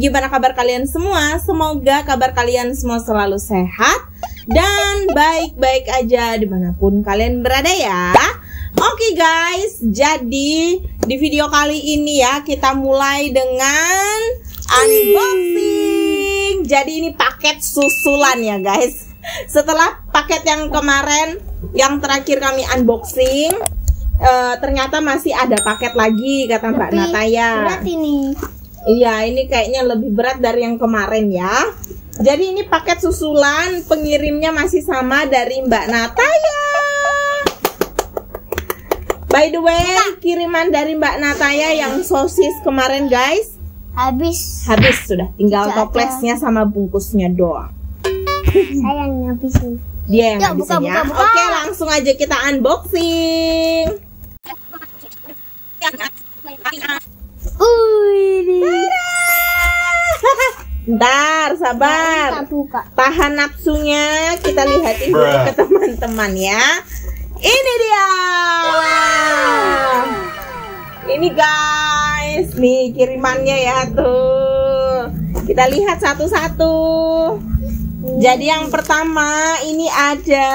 Gimana kabar kalian semua? Semoga kabar kalian semua selalu sehat dan baik-baik aja di mana pun kalian berada ya. Oke guys, jadi di video kali ini ya kita mulai dengan unboxing. Jadi ini paket susulan ya guys. Setelah paket yang kemarin yang terakhir kami unboxing, uh, ternyata masih ada paket lagi kata Mbak Nataya. Berat ini. Iya, ini kayaknya lebih berat dari yang kemarin ya. Jadi ini paket susulan, pengirimnya masih sama dari Mbak Nataya. By the way, kiriman dari Mbak Nataya yang sosis kemarin guys, Habis. habis sudah. Tinggal ada. toplesnya sama bungkusnya doang. Saya yang ngabisin. Dia yang Yuk, habisin buka, ya. buka, buka. Oke, langsung aja kita unboxing. Ntar, Kita sabar. buka. Tahan nafsunya, kita lihatin dulu ke teman-teman ya. Ini dia. Ini guys, nih kirimannya ya tuh. Kita lihat satu-satu. Jadi yang pertama ini ada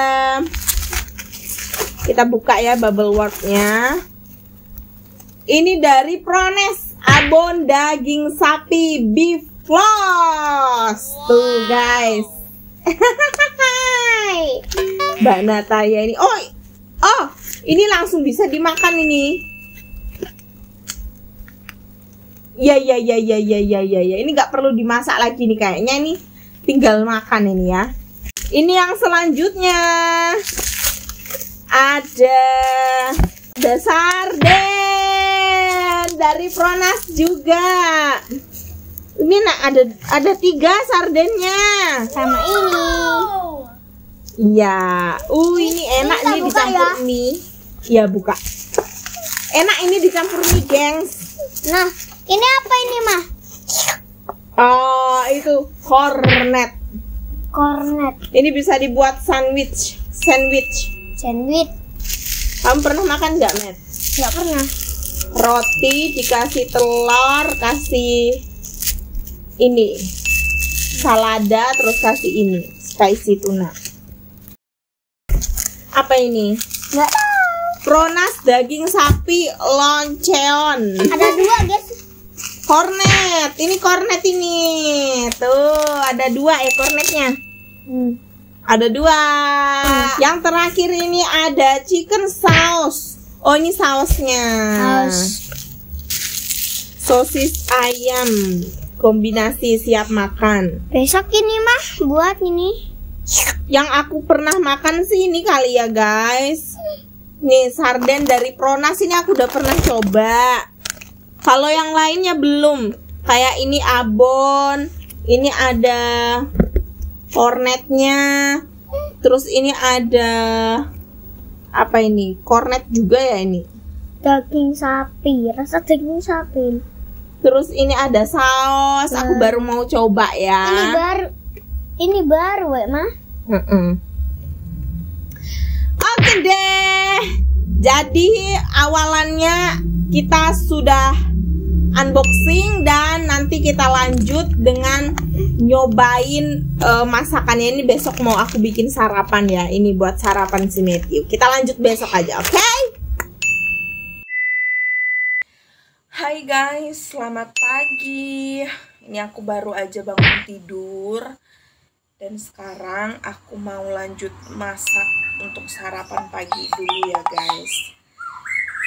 kita buka ya bubble wrap-nya. Ini dari Prones abon daging sapi beef floss. Tuh guys. Mbak Nataya ini. Oh, oh, ini langsung bisa dimakan ini. Ya ya ya ya ya ya ya ya. Ini nggak perlu dimasak lagi nih kayaknya nih. Tinggal makan ini ya. Ini yang selanjutnya ada dasar den dari Pronas juga. Ini nak ada ada tiga sardennya. Sama ini. Iya. Uh, ini enak nih buka dicampur ya. mie. Iya, buka. Enak ini dicampur mie, gengs. Nah, ini apa ini mah? Oh, itu cornet. Kornet. Ini bisa dibuat sandwich. Sandwich. Sandwich. Kamu pernah makan nggak, Matt? Nggak pernah. Roti dikasih telur, kasih ini salada, terus kasih ini spicy tuna. Apa ini? Nggak tahu. Pronas daging sapi lonceon. Ada dua guys. Kornet, ini kornet ini. Tuh, ada dua ya kornetnya. Hmm. Ada dua. Yang terakhir ini ada chicken sauce. Oh, ini sausnya. Saus. Sosis ayam. Kombinasi siap makan. Besok ini mah buat ini. Yang aku pernah makan sih ini kali ya, guys. Nih, sarden dari Pronas ini aku udah pernah coba. Kalau yang lainnya belum. Kayak ini abon, ini ada kornetnya. Terus ini ada apa ini? Kornet juga ya ini. Daging sapi. Rasa daging sapi. Terus ini ada saus. Aku Hmm. baru mau coba Ini ya. baru. Ini baru, Wek, mah. Mm-mm. Oke deh. Jadi awalannya kita sudah unboxing dan nanti kita lanjut dengan nyobain eh, masakannya ini besok mau aku bikin sarapan ya. Ini buat sarapan si Matthew. Kita lanjut besok aja, oke? Hai guys, selamat pagi. Ini aku baru aja bangun tidur. Dan sekarang aku mau lanjut masak untuk sarapan pagi dulu ya guys.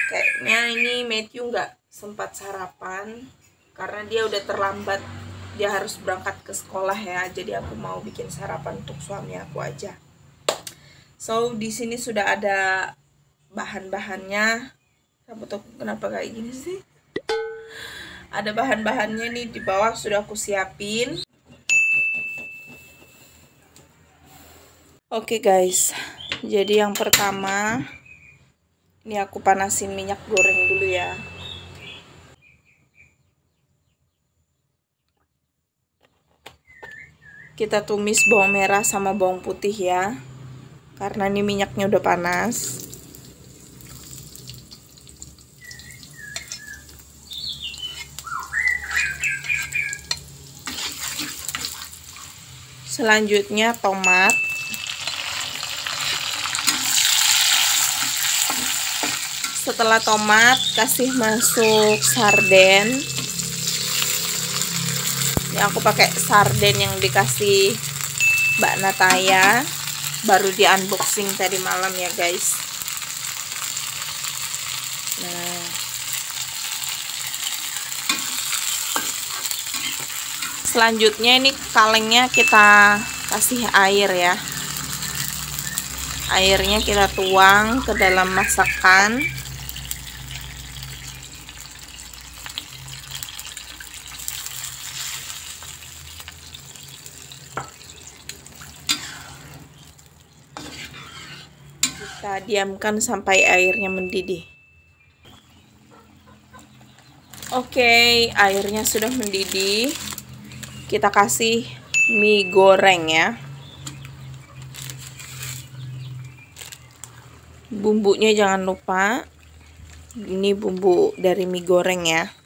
Kayaknya ini Matthew nggak sempat sarapan karena dia udah terlambat. Dia harus berangkat ke sekolah ya. Jadi aku mau bikin sarapan untuk suami aku aja. So di sini sudah ada bahan-bahannya. Rambut aku kenapa kayak gini sih? Ada bahan-bahannya nih di bawah sudah aku siapin. Oke guys, jadi yang pertama ini aku panasin minyak goreng dulu ya. Kita tumis bawang merah sama bawang putih ya. Karena ini minyaknya udah panas. Selanjutnya tomat. Setelah tomat, kasih masuk sarden. Aku pakai sarden yang dikasih Mbak Nataya. Baru di unboxing tadi malam ya guys. Nah. Selanjutnya ini kalengnya kita kasih air ya. Airnya kita tuang ke dalam masakan. Diamkan sampai airnya mendidih. Oke airnya sudah mendidih. Kita kasih mie goreng ya. Bumbunya jangan lupa. Ini bumbu dari mie goreng ya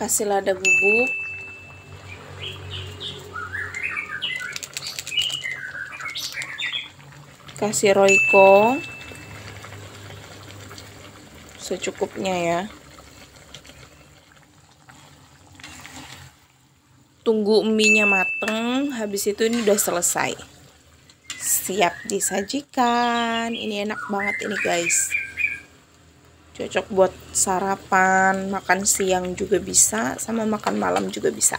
kasih lada bubuk. Kasih roiko secukupnya ya. Tunggu mie nya mateng. Habis itu ini udah selesai. Siap disajikan. Ini enak banget ini guys cocok buat sarapan makan siang juga bisa sama makan malam juga bisa.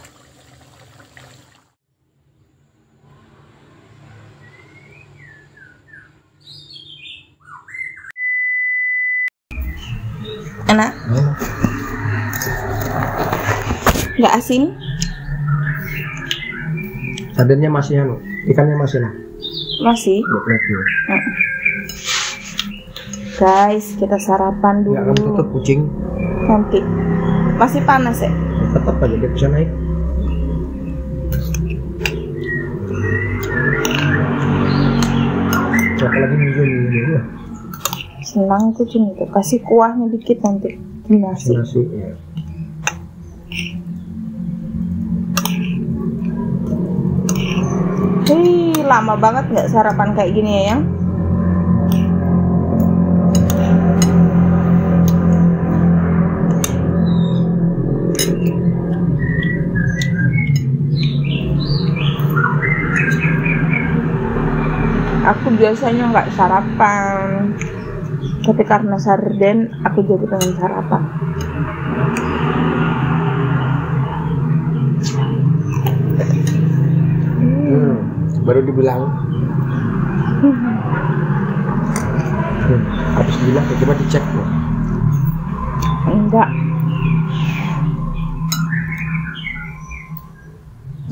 Enak? Nggak asin? Sadarnya masih anu, ikannya masih lah. masih guys kita sarapan dulu Ya kamu tutup kucing, nanti. Masih panas ya? Tetap aja dia bisa naik. Ya, apalagi hijau ini ya. senang kucing itu. Kasih kuahnya dikit nanti. Di nasi. Nasi ya. Hei, lama banget nggak sarapan kayak gini ya yang biasanya nggak sarapan tapi karena sarden aku jadi pengen sarapan Hmm, baru dibilang. Hmm, habis bilang coba dicek loh. enggak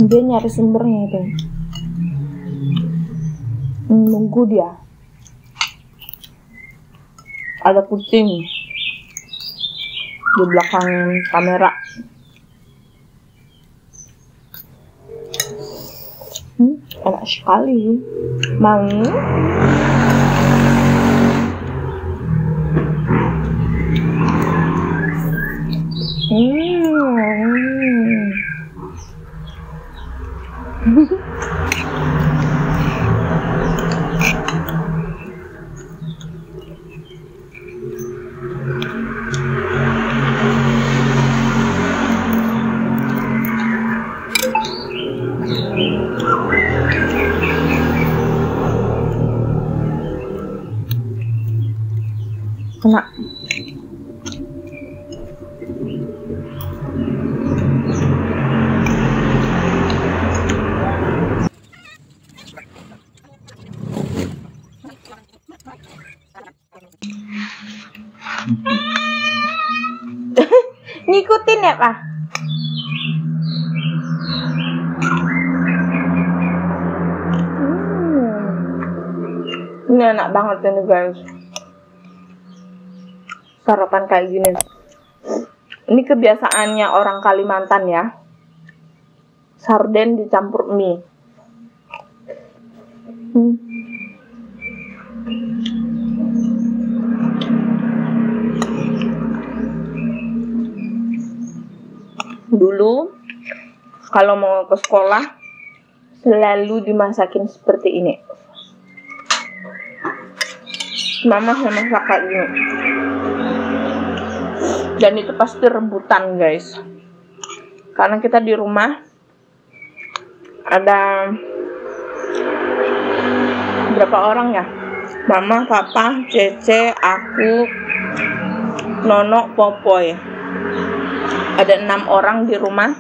dia nyari sumbernya itu nunggu dia. Ada kucing. Di belakang kamera. Hmm, enak sekali. Mau Kena. Ngikutin ya, Pak? Hmm. Ini enak banget ini guys. Sarapan kayak gini. Ini kebiasaannya orang Kalimantan ya. Sarden dicampur mie. Hmm. Dulu kalau mau ke sekolah selalu dimasakin seperti ini. Mama yang masak kayak gini. Dan itu pasti rebutan guys. Karena kita di rumah ada berapa orang ya? Mama, Papa, Cece, aku, Nono, Popoy. Ada enam orang di rumah.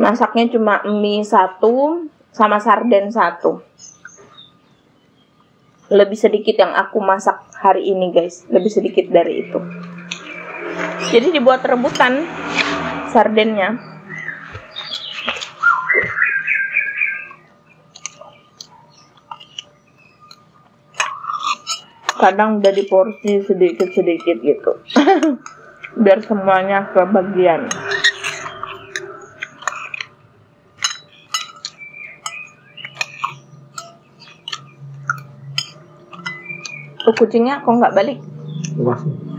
Masaknya cuma mie satu sama sarden satu. Lebih sedikit yang aku masak hari ini guys, lebih sedikit dari itu. Jadi dibuat rebutan sardennya. kadang udah diporsi sedikit-sedikit gitu biar semuanya kebagian tuh kucingnya kok nggak balik Luas.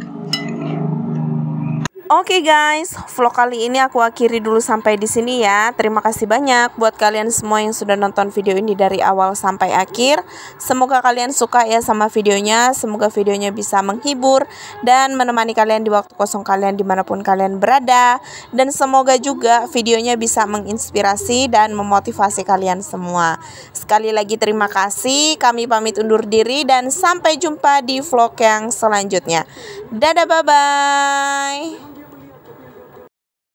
Oke guys, vlog kali ini aku akhiri dulu sampai di sini ya. Terima kasih banyak buat kalian semua yang sudah nonton video ini dari awal sampai akhir. Semoga kalian suka ya sama videonya. Semoga videonya bisa menghibur dan menemani kalian di waktu kosong kalian di mana pun kalian berada. Dan semoga juga videonya bisa menginspirasi dan memotivasi kalian semua. Sekali lagi terima kasih. Kami pamit undur diri dan sampai jumpa di vlog yang selanjutnya. Dadah bye bye.